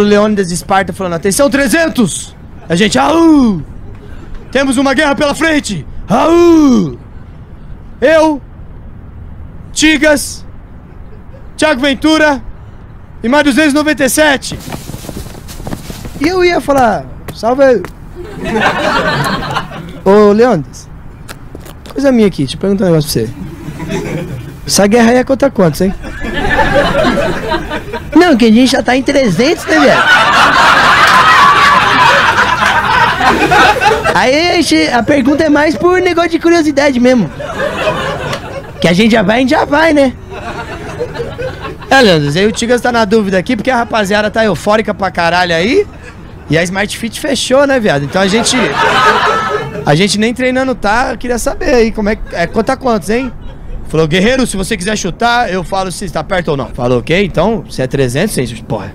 O Leônidas de Esparta falando, atenção 300! A gente, au! Temos uma guerra pela frente! Au! Eu, Tigas, Thiago Ventura e mais 297. E eu ia falar, salve aí. Ô, Leônidas, coisa minha aqui, deixa eu perguntar um negócio pra você. Essa guerra aí é contra quantos, hein? Não, que a gente já tá em 300, né, velho? Aí a, gente- a pergunta é mais por negócio de curiosidade mesmo. Que a gente já vai, a gente já vai, né? É, Leandro, aí o Tigas tá na dúvida aqui, porque a rapaziada tá eufórica pra caralho aí. E a Smart Fit fechou, né, viado? Então a gente. A gente nem treinando tá, queria saber aí como é. É conta quantos, hein? Falou, guerreiro, se você quiser chutar, eu falo se está perto ou não. Falou, ok? Então, se é 300, gente, porra.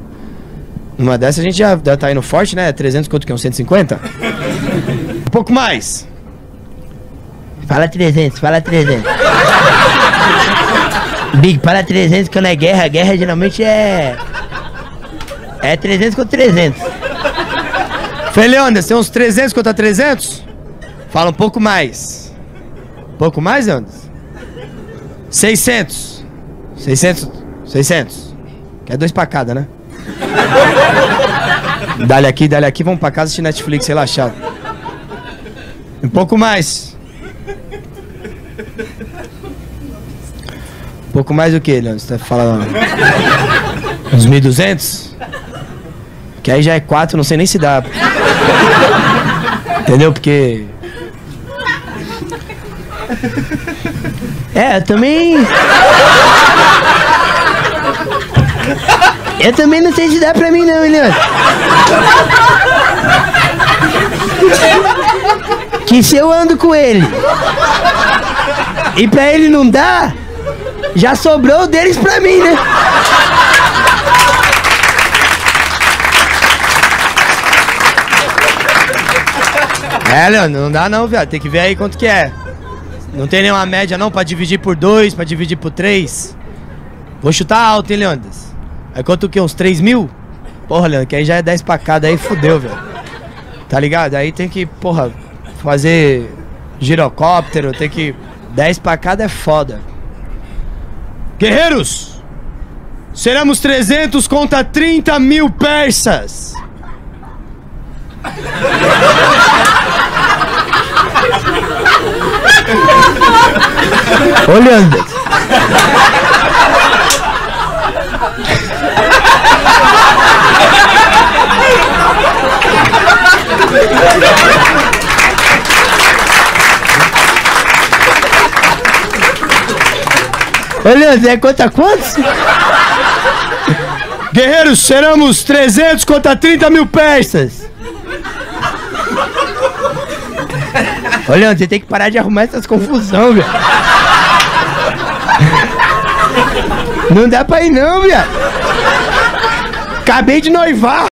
Numa dessa a gente já, tá indo forte, né? 300 quanto que é? Um 150? Um pouco mais. Fala 300, fala 300. Big, fala 300 quando é guerra. Guerra geralmente é. É 300 contra 300. Feliandas, tem uns 300 contra 300? Fala um pouco mais. Um pouco mais, Leandros? 600. 600. 600. Quer dois pra cada, né? dale aqui, dale aqui, vamos pra casa assistir Netflix relaxado. Um pouco mais. Um pouco mais o que, Leandro? Você tá falando? Uns 1.200? Que aí já é 4, não sei nem se dá. Entendeu? Porque. É, eu também. Eu também não sei se dá pra mim, não, Leandro. Que se eu ando com ele e pra ele não dá, já sobrou deles pra mim, né? É, Leandro, não dá não, viado. Tem que ver aí quanto que é. Não tem nenhuma média não pra dividir por dois, pra dividir por três. Vou chutar alto, hein, Leandros? Aí quanto que? Uns 3 mil? Porra, Leandro, que aí já é 10 pra cada, aí fudeu, velho. Tá ligado? Aí tem que, porra, fazer girocóptero, tem que. 10 pra cada é foda. Guerreiros! Seremos 300 contra 30 mil persas! Ô, Leandro. Ô, Leandro, é conta quantos? Guerreiros, seremos 300 contra 30 mil! Ô, Leandro, você tem que parar de arrumar essas confusão, velho. Não dá pra ir não, viado. Acabei de noivar.